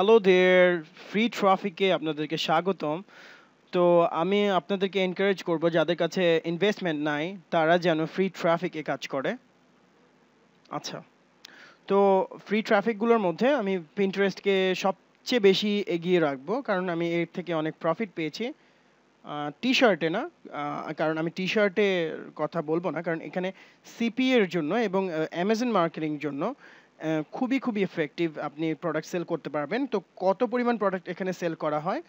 Hello দেয়ার free ট্রাফিকে আপনাদেরকে স্বাগতম। তো আমি আপনাদেরকে এনকারেজ করব যাদের কাছে ইনভেস্টমেন্ট নাই, তারা যেন ফ্রি ট্রাফিকে কাজ করে। আচ্ছা তো ফ্রি ট্রাফিকগুলোর মধ্যে আমি পিন্টারেস্টকে সবচেয়ে বেশি এগিয়ে রাখব, কারণ আমি এর থেকে অনেক প্রফিট পেয়েছি। টি শার্টে না কারণ আমি টি শার্টে কথা বলব না, কারণ এখানে সিপিএর জন্য এবং অ্যামাজন মার্কেটিং জন্য খুবই খুবই এফেক্টিভ আপনি প্রোডাক্ট সেল করতে পারবেন। তো কত পরিমাণ প্রোডাক্ট এখানে সেল করা হয়?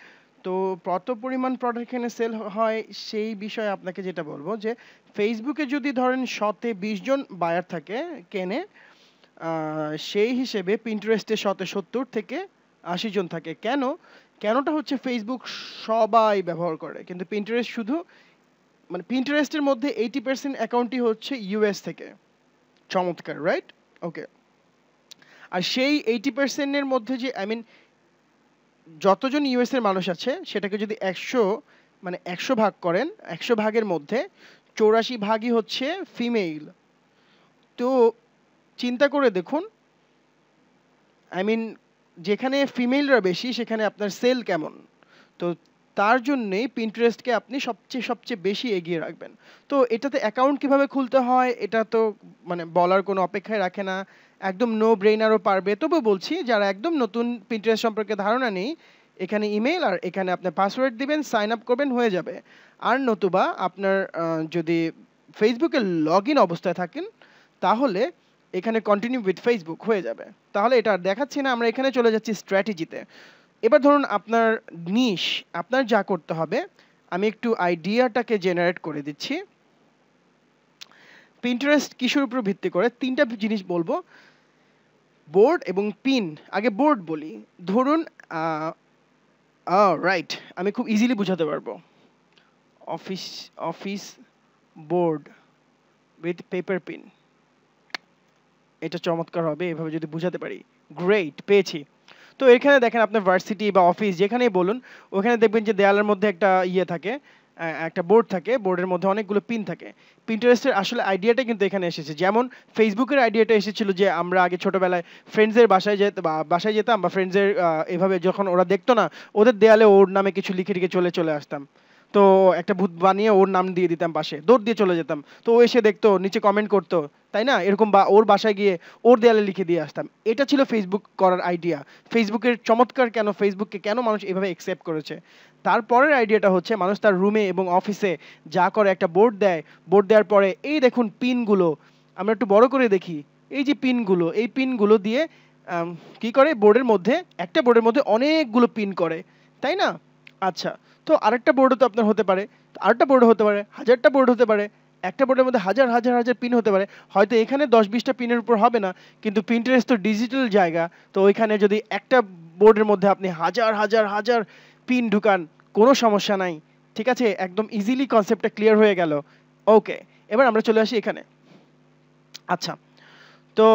তো কত পরিমাণ প্রোডাক্ট এখানে সেল হয় সেই বিষয়ে আপনাকে যেটা বলব যে ফেসবুকে যদি ধরেন শতে বিশ জন বায়ার থাকে, কেনে সেই হিসেবে পিন্টারেস্টে শতে সত্তর থেকে আশি জন থাকে। কেন? কেনটা হচ্ছে ফেসবুক সবাই ব্যবহার করে। কিন্তু পিন্টারেস্ট শুধু মানে পিন্টারেস্টের মধ্যে এইটি পার্সেন্ট অ্যাকাউন্টই হচ্ছে ইউএস থেকে। চমৎকার রাইট ওকে আর সেই এইটি পার্সেন্টের মধ্যে যে আই মিন যতজন ইউএস এর মানুষ আছে, সেটাকে যদি একশো মানে একশো ভাগ করেন, একশো ভাগের মধ্যে চৌরাশি ভাগই হচ্ছে ফিমেল তো চিন্তা করে দেখুন আই মিন যেখানে ফিমেলরা বেশি, সেখানে আপনার সেল কেমন? তো তার জন্যেই পিন্টারেস্টকে আপনি সবচেয়ে সবচেয়ে বেশি এগিয়ে রাখবেন। তো এটাতে অ্যাকাউন্ট কীভাবে খুলতে হয়, এটা তো মানে বলার কোনো অপেক্ষায় রাখে না। একদম নো ব্রেইনারও পারবে। তবু বলছি, যারা একদম নতুন পিন্টারেস্ট সম্পর্কে ধারণা নেই, এখানে ইমেল আর এখানে আপনার পাসওয়ার্ড দিবেন সাইন আপ করবেন, হয়ে যাবে। আর নতুবা আপনার যদি ফেসবুকে লগ ইন অবস্থায় থাকেন, তাহলে এখানে কন্টিনিউ উইথ ফেসবুক হয়ে যাবে। তাহলে এটা দেখাচ্ছি না, আমরা এখানে চলে যাচ্ছি স্ট্র্যাটেজিতে এবার ধরুন আপনার নিশ আপনার যা করতে হবে, আমি একটু আইডিয়াটাকে জেনারেট করে দিচ্ছি। পিন্টারেস্ট কিসের উপর ভিত্তি করে? তিনটা জিনিস বলব। বোর্ড এবং পিন, আগে বোর্ড বলি। ধরুন রাইট আমি খুব ইজিলি বোঝাতে পারব। Office office board with paper pin এটা চমৎকার হবে, এভাবে যদি বোঝাতে পারি। গ্রেট পেয়েছি। তো এখানে দেখেন আপনার ভার্সিটি বা অফিস যেখানেই বলুন, ওখানে দেখবেন যে দেয়ালের মধ্যে একটা ইয়ে থাকে। একটা বোর্ড থাকে বোর্ডের মধ্যে অনেকগুলো পিন থাকে। পিন্টারেস্টের আসলে আইডিয়াটা কিন্তু এখানে এসেছে। যেমন ফেসবুকের আইডিয়াটা এসেছিল যে, আমরা আগে ছোটবেলায় ফ্রেন্ডসের বাসায় যেত, বা, বাসায় যেতাম বা ফ্রেন্ডসের এভাবে যখন ওরা দেখতো না, ওদের দেয়ালে ওর নামে কিছু লিখে লিখে চলে চলে আসতাম। তো একটা ভূত বানিয়ে ওর নাম দিয়ে দিতাম পাশে, দৌড় দিয়ে চলে যেতাম। তো ও এসে দেখতো, নিচে কমেন্ট করতো, তাই না? এরকম বা ওর বাসায় গিয়ে ওর দেয়ালে লিখে দিয়ে আসতাম। এটা ছিল ফেসবুক করার আইডিয়া ফেসবুকের চমৎকার কেন? ফেসবুককে কেন মানুষ এভাবে অ্যাকসেপ্ট করেছে? তারপরের আইডিয়াটা হচ্ছে, মানুষ তার রুমে এবং অফিসে যা করে একটা বোর্ড দেয়। বোর্ড দেওয়ার পরে এই দেখুন পিনগুলো আমরা একটু বড় করে দেখি। এই যে পিনগুলো এই পিনগুলো দিয়ে কি করে? বোর্ডের মধ্যে, একটা বোর্ডের মধ্যে অনেকগুলো পিন করে। তাই না? আচ্ছা। তো আরেকটা বোর্ডও তো আপনার হতে পারে আরেকটা বোর্ড হতে পারে, হাজারটা বোর্ড হতে পারে, একটা বোর্ডের মধ্যে হাজার হাজার হাজার পিন হতে পারে। হয়তো এখানে দশ বিশটা পিনের উপর হবে না, কিন্তু প্রিন্টারেস্ট তো ডিজিটাল জায়গা, তো ওইখানে যদি একটা বোর্ডের মধ্যে আপনি হাজার হাজার হাজার পিন ঢুকান, কোনো সমস্যা নাই। ঠিক আছে? একদম ইজিলি কনসেপ্টটা ক্লিয়ার হয়ে গেল। ওকে এবার আমরা চলে আসি এখানে। আচ্ছা তো,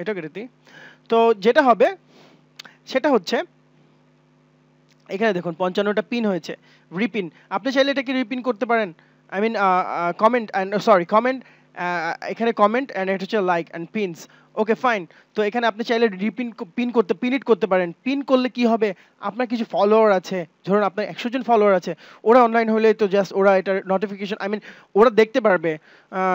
এটা কেটে তো যেটা হবে, সেটা হচ্ছে এখানে দেখুন, পঞ্চান্নটা পিন হয়েছে। রিপিন আপনি চাইলে এটাকে রিপিন করতে পারেন। I mean comment and sorry comment এখানে কমেন্ট অ্যান্ড এটা হচ্ছে like and pins okay fine তো এখানে আপনি চাইলে রিপিন পিন করতে পিন ইট করতে পারেন। পিন করলে কি হবে? আপনার কিছু ফলোয়ার আছে। ধরুন আপনার একশো জন ফলোয়ার আছে। ওরা অনলাইন হলে তো জাস্ট ওরা এটার নোটিফিকেশন আই মিন ওরা দেখতে পারবে।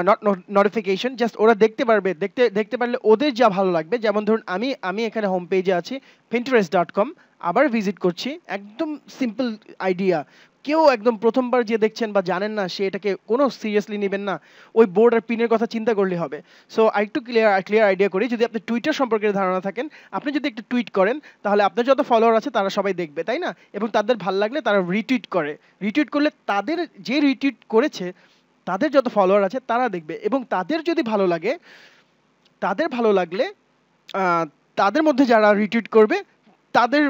নট নোটিফিকেশন জাস্ট ওরা দেখতে পারবে। দেখতে দেখতে পারলে ওদের যা ভালো লাগবে। যেমন ধরুন আমি আমি এখানে হোম পেজে আছি, pinterest ডট কম আবার ভিজিট করছি। একদম সিম্পল আইডিয়া কেউ একদম প্রথমবার যে দেখছেন বা জানেন না, সে এটাকে কোনো সিরিয়াসলি নেবেন না। ওই বোর্ড আর পিনের কথা চিন্তা করলে হবে। সো আরেকটু ক্লিয়ার ক্লিয়ার আইডিয়া করি, যদি আপনি টুইটার সম্পর্কে ধারণা থাকেন, আপনি যদি একটু টুইট করেন, তাহলে আপনার যত ফলোয়ার আছে, তারা সবাই দেখবে, তাই না? এবং তাদের ভালো লাগলে তারা রিটুইট করে। রিটুইট করলে তাদের যে রিটুইট করেছে, তাদের যত ফলোয়ার আছে, তারা দেখবে। এবং তাদের যদি ভালো লাগে, তাদের ভালো লাগলে তাদের মধ্যে যারা রিটুইট করবে, তাদের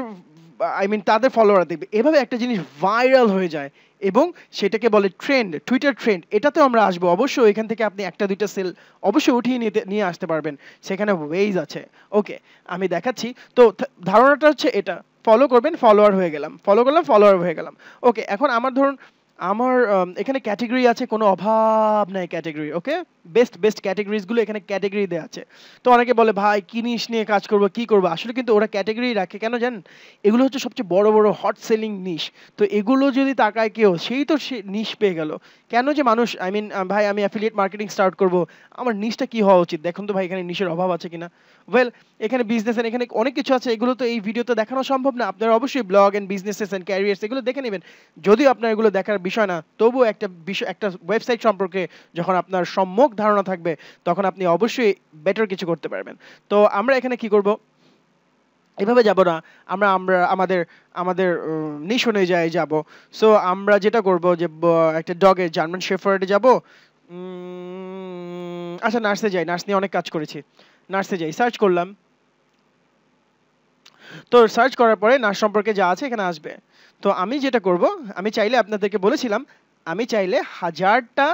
আই মিন তাদের ফলোয়ার দেখবে। এভাবে একটা জিনিস ভাইরাল হয়ে যায় এবং সেটাকে বলে ট্রেন্ড টুইটার ট্রেন্ড এটাতেও আমরা আসব। অবশ্যই এখান থেকে আপনি একটা, দুইটা সেল অবশ্যই উঠিয়ে নিতে, নিয়ে আসতে পারবেন। সেখানে ওয়েজ আছে। ওকে আমি দেখাচ্ছি। তো ধারণাটা হচ্ছে এটা। ফলো করবেন ফলোয়ার হয়ে গেলাম। ফলো করলাম ফলোয়ার হয়ে গেলাম। ওকে এখন আমার ধরুন আমার um, এখানে ক্যাটেগরি আছে কোনো অভাব নাই ক্যাটেগরি ওকে বেস্ট বেস্ট ক্যাটেগরিজগুলো এখানে ক্যাটেগরি দেওয়া আছে। তো অনেকে বলে ভাই কি নিস নিয়ে কাজ করব কি করব? আসলে কিন্তু ওরা ক্যাটেগরি রাখে কেন জানেন? এগুলো হচ্ছে সবচেয়ে বড় বড় হট সেলিং নিশ তো এগুলো যদি তাকায় কেউ সেই তো সে নিশ পেয়ে গেল। কেন যে মানুষ আই মিন ভাই আমি অ্যাফিলিয়েট মার্কেটিং স্টার্ট করব আমার নিশটা কি হওয়া উচিত? দেখুন তো ভাই এখানে নিশের অভাব আছে কিনা? ওয়েল এখানে বিজনেস এখানে অনেক কিছু আছে এগুলো তো এই ভিডিওতে দেখানো সম্ভব না। আপনারা অবশ্যই blog and businesses and careers এগুলো দেখে নেবেন। যদিও আপনার এগুলো দেখার বিষয় না, তবুও একটা বিষয় একটা ওয়েবসাইট সম্পর্কে যখন আপনার সম্যক ধারণা থাকবে, তখন আপনি অবশ্যই বেটার কিছু করতে পারবেন। তো আমরা এখানে কি করব? এভাবে যাব না, আমরা আমরা, আমাদের আমাদের নিশ অনুযায়ী যাব। সো আমরা যেটা করব যে একটা ডগের জার্মান শেফার্ডে যাব। আচ্ছা নার্সে যাই নার্স নিয়ে অনেক কাজ করেছি। নার্সে যাই সার্চ করলাম। তো সার্চ করার পরে নার্স সম্পর্কে যা আছে এখানে আসবে। তো আমি যেটা করব, আমি চাইলে আপনাদেরকে বলেছিলাম, আমি চাইলে হাজারটা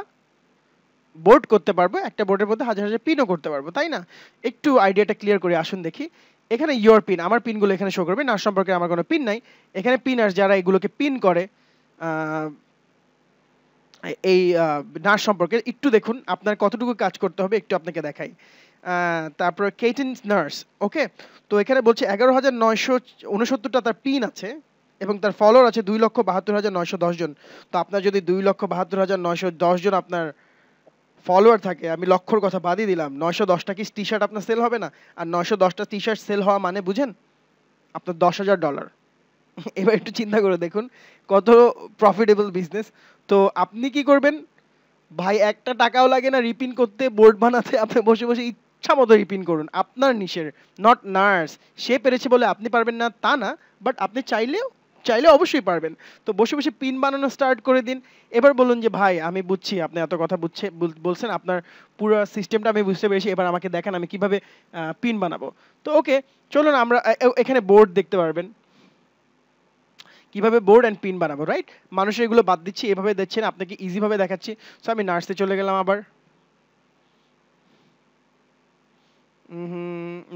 বোর্ড করতে পারব, একটা বোর্ডের মধ্যে হাজার হাজার পিনও করতে পারব, তাই না? একটু আইডিয়াটা ক্লিয়ার করে আসুন দেখি। এখানে ইয়োর পিন আমার পিনগুলো এখানে শো করবে নার্স সম্পর্কে আমার কোনো পিন নাই। এখানে পিন আর যারা এগুলোকে পিন করে এই নার্স সম্পর্কে একটু দেখুন, আপনার কতটুকু কাজ করতে হবে একটু আপনাকে দেখাই। তারপর কেটিন নার্স ওকে তো এখানে বলছে এগারো হাজার নয়শো উনসত্তরটা তার পিন আছে এবং তার ফলোয়ার আছে দুই লক্ষ বাহাত্তর হাজার নয়শো জন। তো আপনার যদি দুই লক্ষ বাহাত্তর হাজার নয়শো জন আপনার ফলোয়ার থাকে, আমি লক্ষর কথা বাদই দিলাম, নয়শো দশটা কি টি শার্ট আপনার সেল হবে না? আর নয়শো দশটা টি শার্ট সেল হওয়া মানে বুঝেন, আপনার দশ হাজার ডলার এবার একটু চিন্তা করে দেখুন, কত প্রফিটেবল বিজনেস তো আপনি কি করবেন? ভাই, একটা টাকাও লাগে না রিপিন করতে বোর্ড বানাতে, আপনি বসে বসে ইচ্ছা মতো রিপিন করুন। আপনার নিশের নট নার্স। সে পেরেছে বলে আপনি পারবেন না, তা না বাট আপনি চাইলেও চাইলে অবশ্যই পারবেন। তো বসে বসে পিন বানানো স্টার্ট করে দিন। এবার বলুন যে, ভাই, আমি বুঝছি, আপনি এত কথা বুঝছে বলছেন, আপনার পুরো সিস্টেমটা আমি বুঝতে পেরেছি, এবার আমাকে দেখান আমি কীভাবে পিন বানাবো। তো ওকে চলুন আমরা এখানে বোর্ড দেখতে পারবেন। কীভাবে বোর্ড অ্যান্ড পিন বানাবো রাইট মানুষের এগুলো বাদ দিচ্ছি, এভাবে দিচ্ছেন আপনাকে ইজিভাবে দেখাচ্ছি। সো আমি নার্সে চলে গেলাম আবার।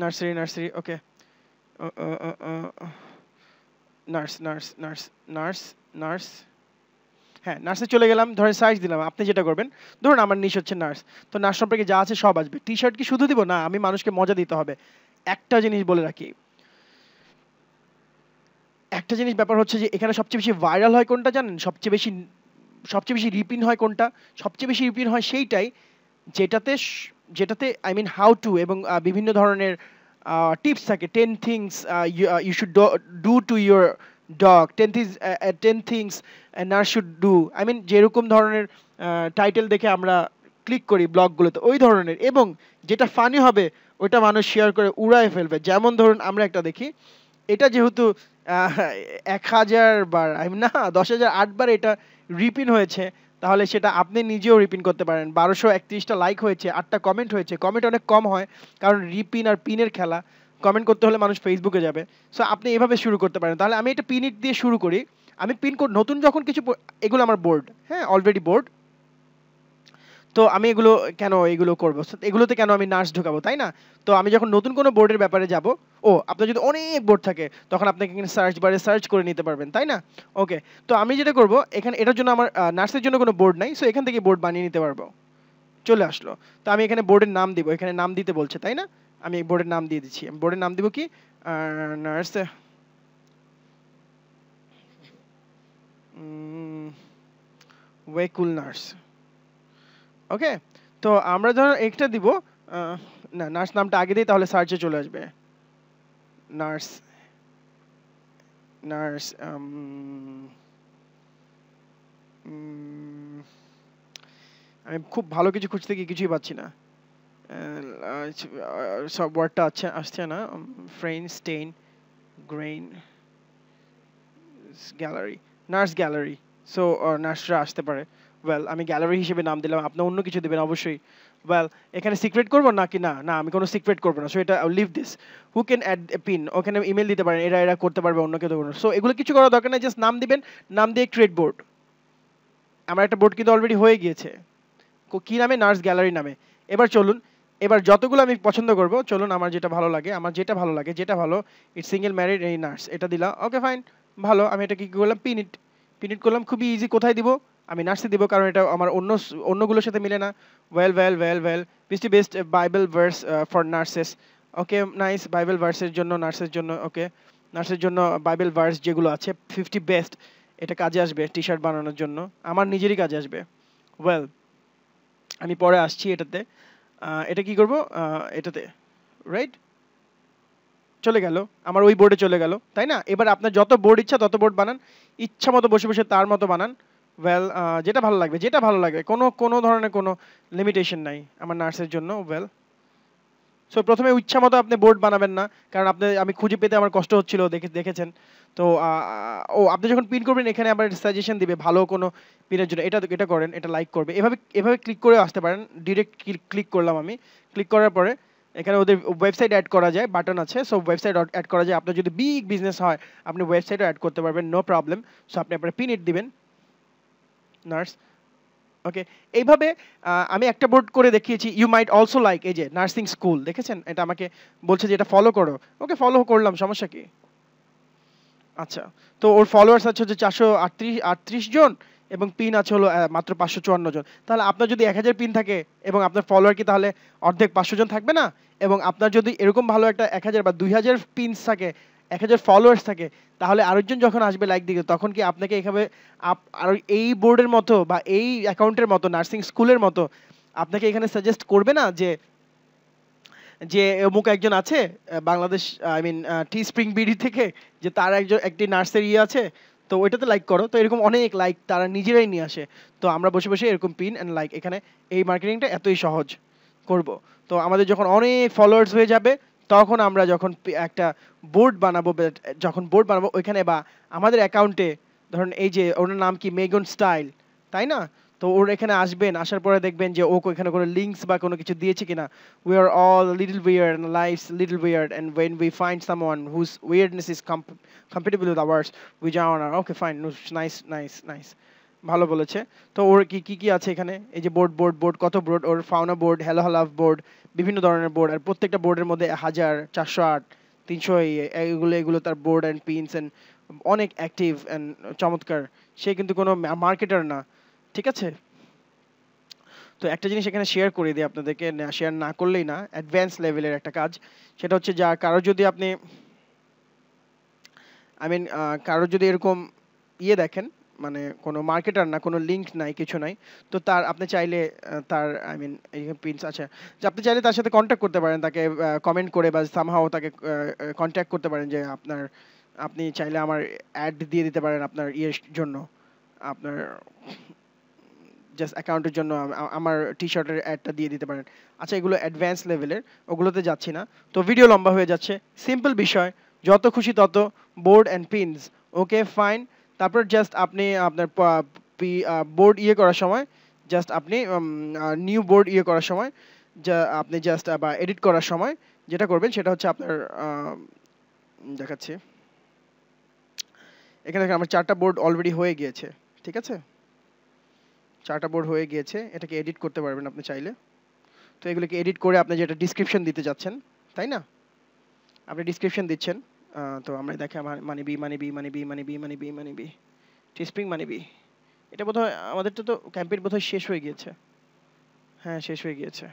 Nursery nursery okay nurse nurse nurse nurse nurse হ্যাঁ নার্সে চলে গেলাম। ধরে সার্চ দিলাম। আপনি যেটা করবেন, ধরুন আমার নিশ হচ্ছে নার্স তো নার্স সম্পর্কে যা আছে সব আসবে। টি শার্ট কি শুধু দিব? না, আমি মানুষকে মজা দিতে হবে। একটা জিনিস বলে রাখি। একটা জিনিস ব্যাপার হচ্ছে যে, এখানে সবচেয়ে বেশি ভাইরাল হয় কোনটা জানেন? সবচেয়ে বেশি সবচেয়ে বেশি রিপিন হয় কোনটা? সবচেয়ে বেশি রিপিন হয় সেইটাই যেটাতে যেটাতে আই মিন হাউ টু এবং বিভিন্ন ধরনের টিপস থাকে। Ten things you should do to your dog ten things ten things nurse should do I mean যেরকম ধরনের টাইটেল দেখে আমরা ক্লিক করি ব্লগগুলোতে ওই ধরনের। এবং যেটা ফানি হবে ওইটা মানুষ শেয়ার করে উড়ায় ফেলবে। যেমন ধরুন, আমরা একটা দেখি, এটা যেহেতু এক হাজার বার না, দশ হাজার আটবার এটা রিপিন হয়েছে তাহলে সেটা আপনি নিজেও রিপিন করতে পারেন। বারোশো একত্রিশটা লাইক হয়েছে, আটটা কমেন্ট হয়েছে। কমেন্ট অনেক কম হয়, কারণ রিপিন আর পিনের খেলা। কমেন্ট করতে হলে মানুষ ফেসবুকে যাবে। সো আপনি এভাবে শুরু করতে পারেন। তাহলে আমি এটা পিনিট দিয়ে শুরু করি। আমি পিন কোড নতুন যখন কিছু এগুলো আমার বোর্ড হ্যাঁ অলরেডি বোর্ড তো আমি এগুলো কেন এগুলো করব? এগুলোতে কেন আমি নার্স ঢুকাবো, তাই না? তো আমি যখন নতুন কোনো বোর্ডের ব্যাপারে যাব, ও, আপনার যদি অনেক বোর্ড থাকে, তখন আপনাকে এখানে সার্চ বারে সার্চ করে নিতে পারবেন, তাই না? ওকে তো আমি যেটা করব, এখানে, এটার জন্য আমার নার্সের জন্য কোনো বোর্ড নাই সো এখান থেকে বোর্ড বানিয়ে নিতে পারব। চলে আসলো। তো আমি এখানে বোর্ডের নাম দিব, এখানে নাম দিতে বলছে, তাই না? আমি বোর্ডের নাম দিয়ে দিচ্ছি। আমি বোর্ডের নাম দিব কি? নার্স ওয়েকুল নার্স ওকে তো আমরা ধর একটা দিব না, নার্স নামটা আগে দিই, তাহলে সার্চে চলে আসবে। নার্স নার্স আমি খুব ভালো কিছু খুঁজতে গিয়ে কিছুই পাচ্ছি না। সব ওয়ার্ডটা আছে, আসছে না ফ্রেন, stain, grain, gallery, nurse gallery. So নার্সরা আসতে পারে। ওয়েল আমি গ্যালারি হিসেবে নাম দিলাম, আপনি অন্য কিছু দেবেন, অবশ্যই। ওয়েল এখানে সিক্রেট করব নাকি? না না, আমি কোনো সিক্রেট করব না। সো এটা live this who can add pin ওখানে ইমেল দিতে পারেন, এরা এরা করতে পারবে, অন্য কেউ দেবো সো এগুলো কিছু করার দরকার নেই জাস্ট নাম দিবেন, নাম দিয়ে ক্রিয়েট বোর্ড আমার একটা বোর্ড কিন্তু অলরেডি হয়ে গিয়েছে। কি নামে? নার্স গ্যালারি নামে। এবার চলুন, এবার যতগুলো আমি পছন্দ করব, চলুন আমার যেটা ভালো লাগে, আমার যেটা ভালো লাগে, যেটা ভালো ইট সিঙ্গেল ম্যারিড এই নার্স এটা দিলাম ওকে ফাইন ভালো, আমি এটা কি করলাম? পিনিট পিনিট করলাম, খুবই ইজি কোথায় দিব? আমি নার্সি দিব কারণ এটা আমার অন্য অন্যগুলোর সাথে মিলে না। ওয়েল ওয়েল ওয়েল ওয়েল বৃষ্টি best Bible verse for nurses okay nice Bible ভার্সের জন্য নার্সের জন্য ওকে নার্সের জন্য বাইবেল ভার্স যেগুলো আছে ফিফটি বেস্ট এটা কাজে আসবে টি শার্ট বানানোর জন্য। আমার নিজেরই কাজে আসবে। ওয়েল আমি পরে আসছি এটাতে। এটা কি করব? এটাতে রাইট চলে গেল। আমার ওই বোর্ডে চলে গেল। তাই না? এবার আপনার যত বোর্ড ইচ্ছা তত বোর্ড বানান। ইচ্ছা মতো বসে বসে তার মতো বানান। ওয়েল যেটা ভালো লাগবে, যেটা ভালো লাগবে, কোনো কোনো ধরনের কোনো লিমিটেশন নাই আমার নার্সের জন্য ওয়েল সো প্রথমে ইচ্ছা মতো আপনি বোর্ড বানাবেন না, কারণ আপনি, আমি খুঁজে পেতে আমার কষ্ট হচ্ছিল, দেখে, দেখেছেন। তো ও, আপনি যখন পিন করবেন, এখানে আবার সাজেশন দিবে, ভালো কোনো পিনের জন্য, এটা এটা করেন, এটা লাইক করবে। এভাবে এভাবে ক্লিক করে আসতে পারেন ডিরেক্ট ক্লিক করলাম আমি। ক্লিক করার পরে, এখানে ওদের ওয়েবসাইট অ্যাড করা যায় বাটন আছে সো ওয়েবসাইট অ্যাড করা যায়। আপনার যদি বিগ বিজনেস হয়, আপনি ওয়েবসাইটও অ্যাড করতে পারবেন নো প্রবলেম সো আপনি আপনার পিন ইট দিবেন। Nurse, okay? এইভাবে আমি একটা বোর্ড করে দেখিয়েছি ইউ মাইট অলসো লাইক এই যে নার্সিং স্কুল দেখেছেন? এটা আমাকে বলছে যে, এটা ফলো করো। ওকে ফলো করলাম, সমস্যা কি? আচ্ছা তো ওর ফলোয়ার্স আছে হচ্ছে চারশো আটত্রিশ আটত্রিশ জন এবং পিন আছে হলো মাত্র পাঁচশো চুয়ান্ন জন। তাহলে আপনার যদি এক হাজার পিন থাকে এবং আপনার ফলোয়ার কি, তাহলে অর্ধেক পাঁচশো জন থাকবে না? এবং আপনার যদি এরকম ভালো একটা এক হাজার বা দুই হাজার পিনস থাকে এক হাজার ফলোয়ার্স থাকে, তাহলে আরেকজন যখন আসবে লাইক দিকে, তখন কি আপনাকে এভাবে আপ, আর এই বোর্ডের মতো বা এই অ্যাকাউন্টের মতো নার্সিং স্কুলের মতো, আপনাকে এখানে সাজেস্ট করবে না যে যে অমুক একজন আছে Bangladesh I mean Teespring BD থেকে, যে তার একজন, একটি নার্সের ইয়ে আছে, তো ওইটাতে লাইক করো। তো এরকম অনেক লাইক তারা নিজেরাই নিয়ে আসে। তো আমরা বসে বসে এরকম পিন অ্যান্ড লাইক এখানে এই মার্কেটিংটা এতই সহজ করব। তো আমাদের যখন অনেক ফলোয়ার্স হয়ে যাবে তখন আমরা যখন একটা বোর্ড বানাবো যখন বোর্ড বানাবো ওইখানে বা আমাদের অ্যাকাউন্টে ধরুন এই যে ওনার নাম কি? মেগন স্টাইল তাই না? তো ওর এখানে আসবেন আসার পরে দেখবেন যে ও এখানে কোনো লিঙ্কস বা কোনো কিছু দিয়েছে কিনা। We are all little weird little weird and when we find someone whose weirdness is comp- compatible with ours we join our okay fine no, nice nice nice. ভালো বলেছে। তো ওর কি কি কি আছে এখানে? এই যে বোর্ড বোর্ড বোর্ড কত বোর্ড ওর ফাউনা বোর্ড হ্যালো হালাভ বোর্ড বিভিন্ন ধরনের বোর্ড আর প্রত্যেকটা বোর্ডের মধ্যে হাজার, চারশো আট, তিনশো এগুলো এগুলো তার বোর্ড অ্যান্ড পিনস অ্যান্ড অনেক অ্যাক্টিভ অ্যান্ড চমৎকার। সে কিন্তু কোনো মার্কেটার না। ঠিক আছে? তো একটা জিনিস এখানে শেয়ার করে দিই আপনাদেরকে শেয়ার না করলেই না অ্যাডভান্স লেভেলের একটা কাজ। সেটা হচ্ছে যা, কারও যদি আপনি আই মিন কারও যদি এরকম ইয়ে দেখেন মানে কোনো মার্কেটার না, কোনো লিঙ্ক নাই, কিছু নাই। তো তার, আপনি চাইলে তার আই মিন পিনস আছে, যে আপনি চাইলে তার সাথে কন্ট্যাক্ট করতে পারেন, তাকে কমেন্ট করে বা সামহাও তাকে কন্ট্যাক্ট করতে পারেন যে আপনার, আপনি চাইলে আমার অ্যাড দিয়ে দিতে পারেন আপনার ইয়ের জন্য। আপনার জাস্ট অ্যাকাউন্টের জন্য আমার টি শার্টের অ্যাডটা দিয়ে দিতে পারেন। আচ্ছা এগুলো অ্যাডভান্স লেভেলের ওগুলোতে যাচ্ছি না। তো ভিডিও লম্বা হয়ে যাচ্ছে। সিম্পল বিষয়, যত খুশি তত board and pins okay fine তারপর জাস্ট আপনি আপনার বোর্ড ইয়ে করার সময় জাস্ট আপনি নিউ বোর্ড ইয়ে করার সময়, যা, আপনি জাস্ট বা এডিট করার সময় যেটা করবেন সেটা হচ্ছে আপনার দেখাচ্ছি। এখানে দেখেন আমার চারটা বোর্ড অলরেডি হয়ে গিয়েছে, ঠিক আছে? চারটা বোর্ড হয়ে গিয়েছে, এটাকে এডিট করতে পারবেন আপনি চাইলে। তো এগুলোকে এডিট করে আপনি যেটা ডিসক্রিপশন দিতে যাচ্ছেন, তাই না? আপনি ডিসক্রিপশন দিচ্ছেন। তো আমরা দেখে আমার মানে বি মানে বি মানে বি মানে বি মানে বি মানে বি টিস্প্রিং মানে বি এটা বোধহয়, আমাদেরটা তো ক্যাম্পেইন বোধহয় শেষ হয়ে গিয়েছে। হ্যাঁ শেষ হয়ে গিয়েছে।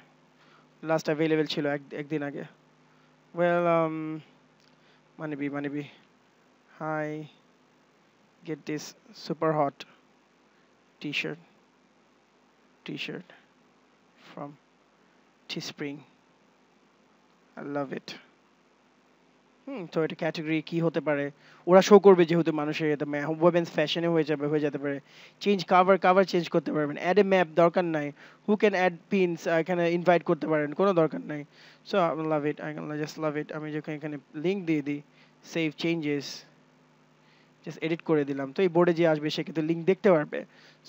লাস্ট অ্যাভেলেবেল ছিল এক, একদিন আগে। ওয়েল মানে বি মানে বি হাই get this super hot t-shirt t-shirt from Teespring. I love it তো এটা ক্যাটাগরি কি হতে পারে? ওরা শো করবে যেহেতু মানুষের এটা ওয়েমেন্স ফ্যাশনে হয়ে যাবে, হয়ে যেতে পারে। চেঞ্জ কাভার কাভার চেঞ্জ করতে পারবেন। অ্যাড এ ম্যাপ দরকার নাই। হু ক্যান অ্যাড পিনস এখানে ইনভাইট করতে পারেন, কোনো দরকার নাই। So I love it I just love it আমি যখন এখানে লিঙ্ক দিয়ে দিই সেভ চেঞ্জেস জাস্ট এডিট করে দিলাম। তো এই বোর্ডে যে আসবে, সে কিন্তু লিঙ্ক দেখতে পারবে।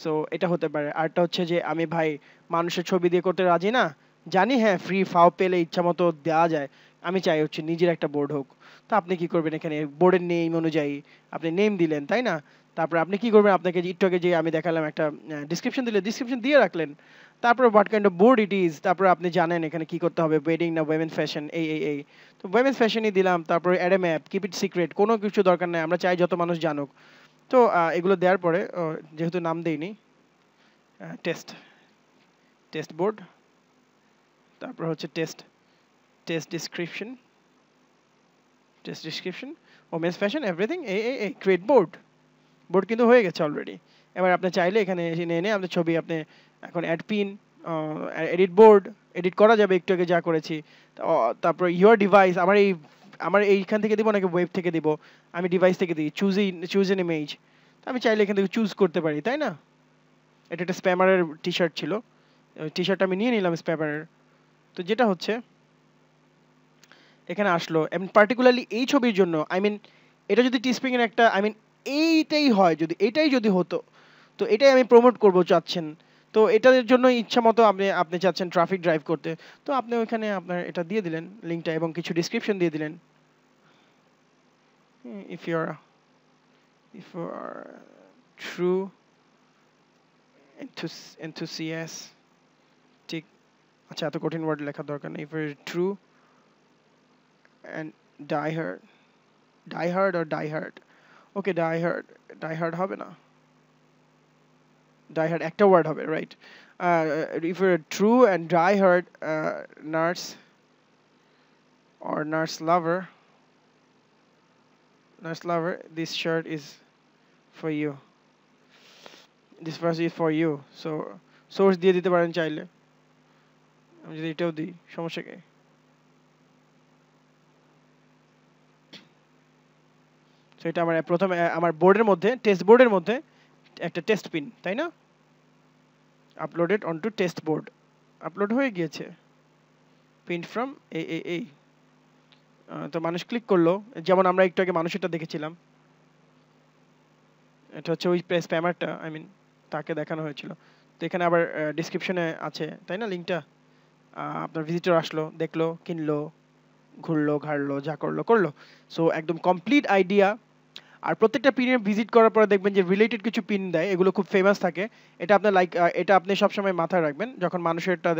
সো এটা হতে পারে। আরটা হচ্ছে যে, আমি ভাই মানুষের ছবি দিয়ে করতে রাজি না? জানি হ্যাঁ ফ্রি ফাও পেলে ইচ্ছা মতো দেওয়া যায়। আমি চাই হচ্ছে নিজের একটা বোর্ড হোক। তো আপনি কি করবেন এখানে? বোর্ডের নেম অনুযায়ী আপনি নেম দিলেন, তাই না? তারপর আপনি কি করবেন? আপনাকে একটু যে আমি দেখালাম একটা ডিসক্রিপশন দিলে ডিসক্রিপশন দিয়ে রাখলেন। তারপর what kind of board it is তারপর আপনি জানেন এখানে কি করতে হবে ওয়েডিং না ওয়েমেন ফ্যাশন এই এই এই। তো ওয়েমেন্স ফ্যাশনই দিলাম, তারপরে add map keep it secret কোনো কিছু দরকার নেই, আমরা চাই যত মানুষ জানুক। তো এগুলো দেওয়ার পরে যেহেতু নাম দেইনি টেস্ট টেস্ট বোর্ড তারপর হচ্ছে test test description test description women's fashion everything এই এই ক্রিয়েট বোর্ড বোর্ড কিন্তু হয়ে গেছে অলরেডি এবার আপনি চাইলে এখানে এনে এনে আপনার ছবি আপনি এখন add pin edit board edit করা যাবে একটু আগে যা করেছি। তারপর ইউর ডিভাইস আমার এই, আমার এইখান থেকে দিব নাকি ওয়েব থেকে দিব? আমি ডিভাইস থেকে দিই চুজ চুজ এন ইমেজ আমি চাইলে এখান থেকে চুজ করতে পারি, তাই না? এটা একটা স্প্যামারের টি শার্ট ছিল। টি শার্টটা আমি নিয়ে নিলাম স্প্যামারের তো যেটা হচ্ছে এখানে আসলো। এবং পার্টিকুলারলি এই ছবির জন্য আই মিন এটা যদি টি স্প্রিংয়ের একটা আই মিন এইটাই হয় যদি, এটাই যদি হতো, তো এটাই আমি প্রমোট করব চাচ্ছেন। তো এটার জন্য ইচ্ছা মতো আপনি আপনি চাচ্ছেন ট্রাফিক ড্রাইভ করতে। তো আপনি ওইখানে আপনার এটা দিয়ে দিলেন লিঙ্কটা এবং কিছু ডিসক্রিপশন দিয়ে দিলেন। If you are if you are true enthusiast ঠিক আচ্ছা এত কঠিন ওয়ার্ড লেখার দরকার নেই। If you true and die hard die hard R die hard okay die hard die hard হবে না die hard একটা word হবে right uh, if you're a true and die hard uh, nurse or nurse lover nurse lover this shirt is for you this verse is for you so source দিয়ে দিতে পারেন চাইলে আমি যদি এটাও দিই সমস্যা কি তো এটা আমার প্রথমে আমার বোর্ডের মধ্যে টেস্ট বোর্ডের মধ্যে একটা টেস্ট পিন তাই না? Uploaded onto test board upload হয়ে গিয়েছে। প্রিন্ট ফ্রম এ এ এই তো মানুষ ক্লিক করল। যেমন আমরা একটু আগে মানুষেরটা দেখেছিলাম। এটা হচ্ছে ওই স্প্যামারটা আই মিন তাকে দেখানো হয়েছিল। তো এখানে আবার ডিসক্রিপশনে আছে, তাই না লিঙ্কটা আপনার ভিজিটর আসলো, দেখল, কিনলো, ঘুরলো, ঘাড়লো, যা করল করল। সো একদম কমপ্লিট আইডিয়া আর প্রত্যেকটা পিনে ভিজিট করার পরে দেখবেন যে রিলেটেড কিছু পিন দেয়, এগুলো খুব ফেমাস থাকে। এটা আপনার লাইক এটা আপনি সবসময় মাথায় রাখবেন। যখন মানুষেরটা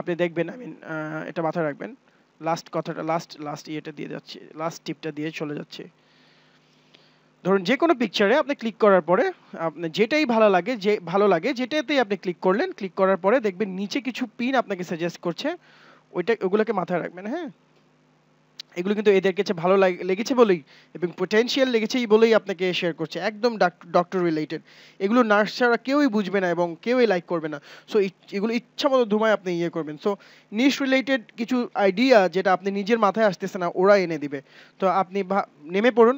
আপনি দেখবেন আই মিন এটা মাথায় রাখবেন। লাস্ট কথাটা লাস্ট লাস্ট ইয়েটা দিয়ে যাচ্ছে লাস্ট টিপটা দিয়ে চলে যাচ্ছে। ধরুন যে কোনো পিকচারে আপনি ক্লিক করার পরে আপনি যেটাই ভালো লাগে, যে, ভালো লাগে, যেটাতেই আপনি ক্লিক করলেন ক্লিক করার পরে দেখবেন নিচে কিছু পিন আপনাকে সাজেস্ট করছে, ওইটা, ওগুলোকে মাথায় রাখবেন হ্যাঁ? এগুলো কিন্তু এদের কাছে ভালো লেগেছে বলেই এবং পোটেনশিয়াল লেগেছেই বলেই আপনাকে শেয়ার করছে। একদম ডক্টর রিলেটেড এগুলো নার্স ছাড়া কেউই বুঝবে না এবং কেউই লাইক করবে না। সো এগুলো ইচ্ছা মতো ধুমায় আপনি ইয়ে করবেন। সো নিশ রিলেটেড কিছু আইডিয়া যেটা আপনি নিজের মাথায় আসতেছে না, ওরা এনে দিবে। তো আপনি নেমে পড়ুন,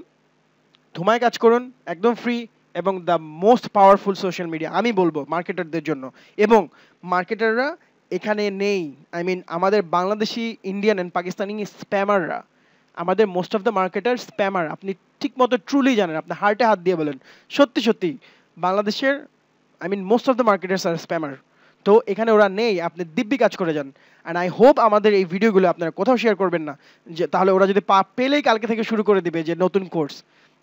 ধুমায় কাজ করুন, একদম ফ্রি এবং the most powerful social media আমি বলব মার্কেটারদের জন্য। এবং মার্কেটাররা এখানে নেই আই মিন আমাদের বাংলাদেশি ইন্ডিয়ান অ্যান্ড পাকিস্তানি স্প্যামাররা আমাদের most of the marketer spammer আপনি ঠিক মতো ট্রুলি জানেন, আপনি হার্টে হাত দিয়ে বলেন। সত্যি সত্যি, বাংলাদেশের I mean most of the marketers R spammer তো এখানে ওরা নেই, আপনি দিব্যি কাজ করে যান। অ্যান্ড আই হোপ আমাদের এই ভিডিওগুলো আপনারা কোথাও শেয়ার করবেন না। যে, তাহলে ওরা যদি পা পেলেই কালকে থেকে শুরু করে দিবে যে, নতুন কোর্স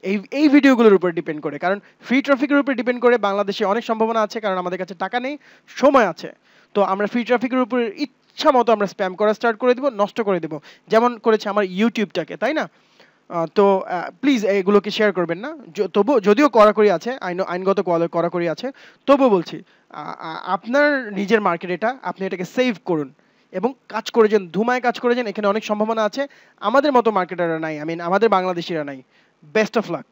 এই এই ভিডিওগুলোর উপর ডিপেন্ড করে। কারণ ফ্রি ট্রাফিকের উপর ডিপেন্ড করে বাংলাদেশে অনেক সম্ভাবনা আছে, কারণ আমাদের কাছে টাকা নেই, সময় আছে। তো আমরা ফ্রি ট্রাফিকের উপর ইচ্ছা মতো আমরা স্প্যাম করা স্টার্ট করে দিব, নষ্ট করে দিব। যেমন করেছে আমার ইউটিউবটাকে, তাই না? তো প্লিজ এগুলোকে শেয়ার করবেন না। তবু, যদিও কড়াকড়ি আছে, আইন, আইনগত কড়াকড়ি আছে, তবু বলছি আপনার নিজের মার্কেট এটা, আপনি এটাকে সেভ করুন এবং কাজ করে যান, ধুমায় কাজ করে যান, এখানে অনেক সম্ভাবনা আছে। আমাদের মতো মার্কেটাররা নাই আই মিন আমাদের বাংলাদেশিরা নাই। Best of luck